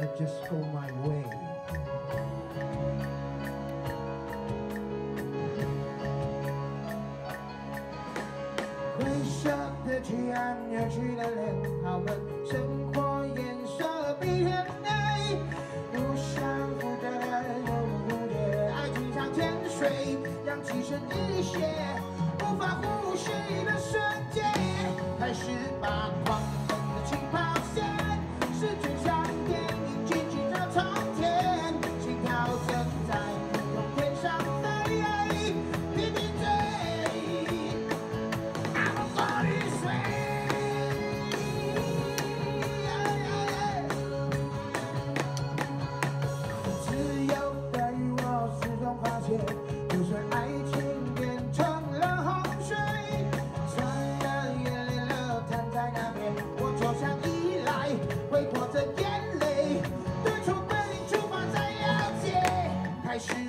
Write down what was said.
i just go my way. 回想的提案远去的脸好看生活颜色比原来不想复的蝴蝶爱情像泉水养殖着地里无法呼吸的瞬间开始把狂奔的起泡线是最佳 I should.